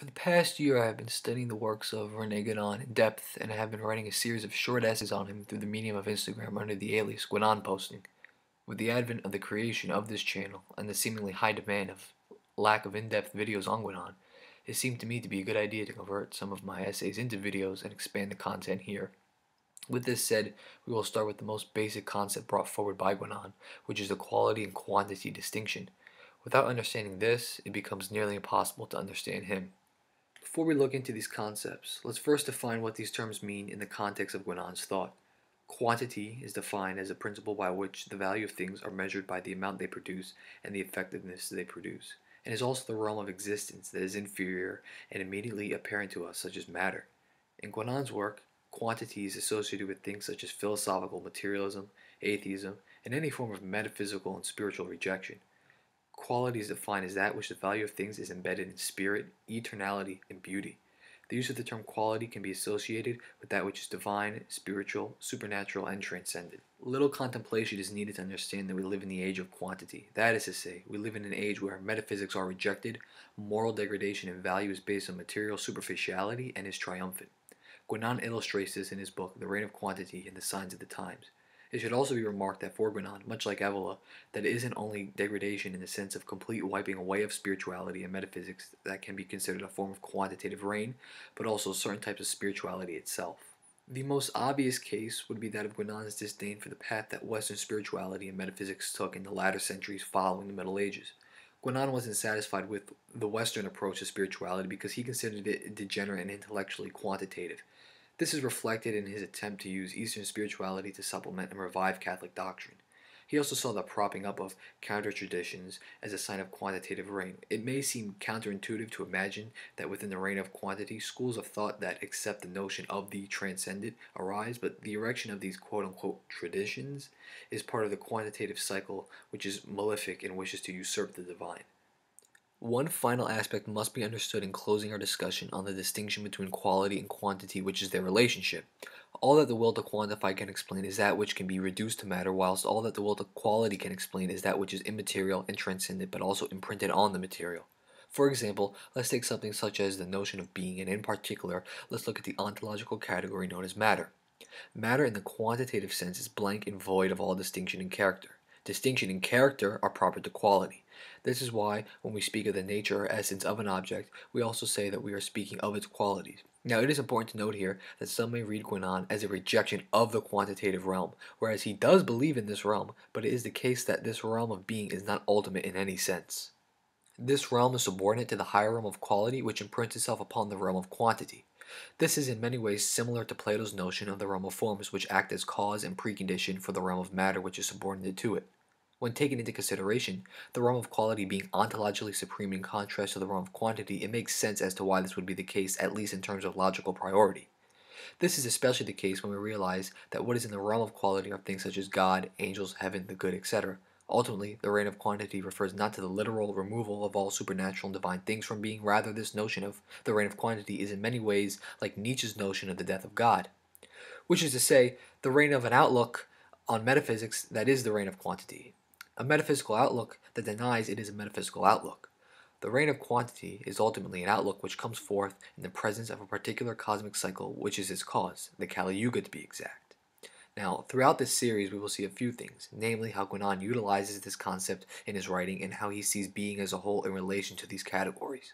For the past year, I have been studying the works of Rene Guénon in depth, and I have been writing a series of short essays on him through the medium of Instagram under the alias Guénon Posting. With the advent of the creation of this channel and the seemingly high demand of lack of in-depth videos on Guénon, it seemed to me to be a good idea to convert some of my essays into videos and expand the content here. With this said, we will start with the most basic concept brought forward by Guénon, which is the quality and quantity distinction. Without understanding this, it becomes nearly impossible to understand him. Before we look into these concepts, let's first define what these terms mean in the context of Guénon's thought. Quantity is defined as a principle by which the value of things are measured by the amount they produce and the effectiveness they produce, and is also the realm of existence that is inferior and immediately apparent to us, such as matter. In Guénon's work, quantity is associated with things such as philosophical materialism, atheism, and any form of metaphysical and spiritual rejection. Quality is defined as that which the value of things is embedded in spirit, eternality, and beauty. The use of the term quality can be associated with that which is divine, spiritual, supernatural, and transcendent. Little contemplation is needed to understand that we live in the age of quantity. That is to say, we live in an age where metaphysics are rejected, moral degradation and value is based on material superficiality, and is triumphant. Guénon illustrates this in his book, The Reign of Quantity and the Signs of the Times. It should also be remarked that for Guénon, much like Evola, that it isn't only degradation in the sense of complete wiping away of spirituality and metaphysics that can be considered a form of quantitative reign, but also certain types of spirituality itself. The most obvious case would be that of Guénon's disdain for the path that Western spirituality and metaphysics took in the latter centuries following the Middle Ages. Guénon wasn't satisfied with the Western approach to spirituality because he considered it degenerate and intellectually quantitative. This is reflected in his attempt to use Eastern spirituality to supplement and revive Catholic doctrine. He also saw the propping up of counter traditions as a sign of quantitative reign. It may seem counterintuitive to imagine that within the reign of quantity, schools of thought that accept the notion of the transcendent arise, but the erection of these quote unquote traditions is part of the quantitative cycle which is malefic and wishes to usurp the divine. One final aspect must be understood in closing our discussion on the distinction between quality and quantity, which is their relationship. All that the will to quantify can explain is that which can be reduced to matter, whilst all that the will to quality can explain is that which is immaterial and transcendent, but also imprinted on the material. For example, let's take something such as the notion of being, and in particular, let's look at the ontological category known as matter. Matter in the quantitative sense is blank and void of all distinction and character. Distinction and character are proper to quality. This is why, when we speak of the nature or essence of an object, we also say that we are speaking of its qualities. Now, it is important to note here that some may read Guénon as a rejection of the quantitative realm, whereas he does believe in this realm, but it is the case that this realm of being is not ultimate in any sense. This realm is subordinate to the higher realm of quality, which imprints itself upon the realm of quantity. This is in many ways similar to Plato's notion of the realm of forms, which act as cause and precondition for the realm of matter which is subordinate to it. When taken into consideration, the realm of quality being ontologically supreme in contrast to the realm of quantity, it makes sense as to why this would be the case, at least in terms of logical priority. This is especially the case when we realize that what is in the realm of quality are things such as God, angels, heaven, the good, etc. Ultimately, the reign of quantity refers not to the literal removal of all supernatural and divine things from being, rather, this notion of the reign of quantity is in many ways like Nietzsche's notion of the death of God. Which is to say, the reign of an outlook on metaphysics that is the reign of quantity a metaphysical outlook that denies it is a metaphysical outlook. The reign of quantity is ultimately an outlook which comes forth in the presence of a particular cosmic cycle which is its cause, the Kali Yuga to be exact. Now, throughout this series we will see a few things, namely how Guénon utilizes this concept in his writing and how he sees being as a whole in relation to these categories.